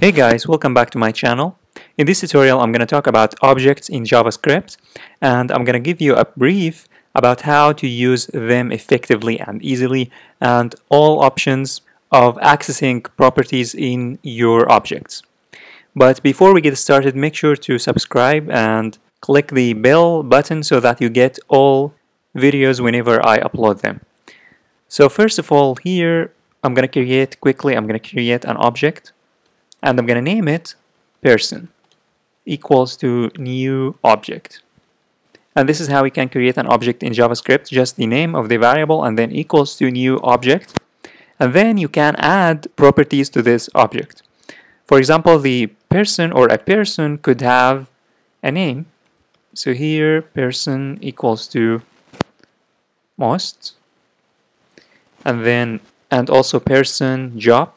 Hey guys, welcome back to my channel. In this tutorial I'm going to talk about objects in JavaScript and I'm going to give you a brief about how to use them effectively and easily and all options of accessing properties in your objects. But before we get started make sure to subscribe and click the bell button so that you get all videos whenever I upload them. So first of all here I'm going to create quickly I'm going to create an object and I'm going to name it person equals to new object. And this is how we can create an object in JavaScript, just the name of the variable and then equals to new object. And then you can add properties to this object. For example, the person or a person could have a name. So here person equals to most and then and also person job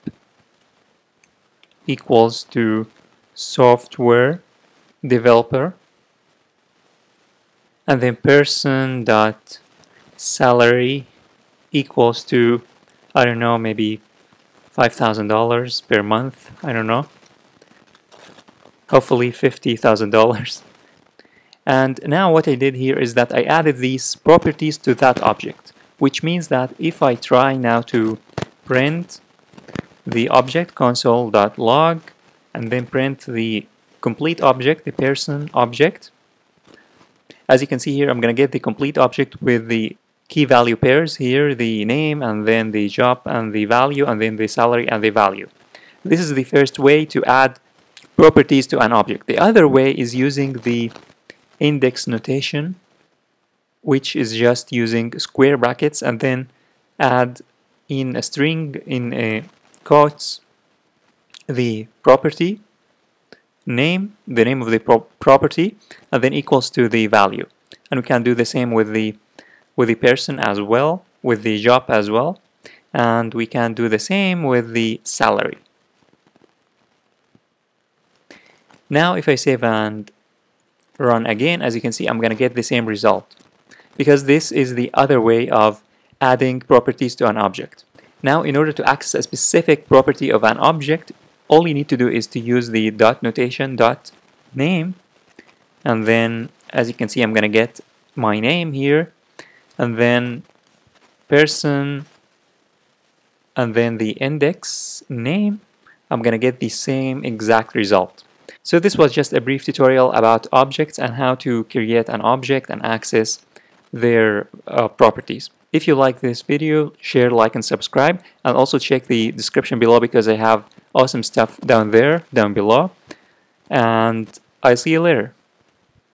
equals to software developer and then person dot salary equals to I don't know maybe five thousand dollars per month I don't know. Hopefully fifty thousand dollars. And now what I did here is that I added these properties to that object which means that if I try now to print the object console.log and then print the complete object, the person object. As you can see here, I'm going to get the complete object with the key value pairs here, the name and then the job and the value and then the salary and the value. This is the first way to add properties to an object. The other way is using the index notation which is just using square brackets and then add in a string in a quotes the property name, the name of the pro property, and then equals to the value. And we can do the same with the with the person as well, with the job as well, and we can do the same with the salary. Now if I save and run again, as you can see, I'm going to get the same result because this is the other way of adding properties to an object. Now, in order to access a specific property of an object, all you need to do is to use the dot notation dot name, and then, as you can see, I'm going to get my name here, and then person, and then the index name, I'm going to get the same exact result. So this was just a brief tutorial about objects and how to create an object and access their uh, properties. If you like this video, share, like, and subscribe. And also check the description below because I have awesome stuff down there, down below. And I'll see you later.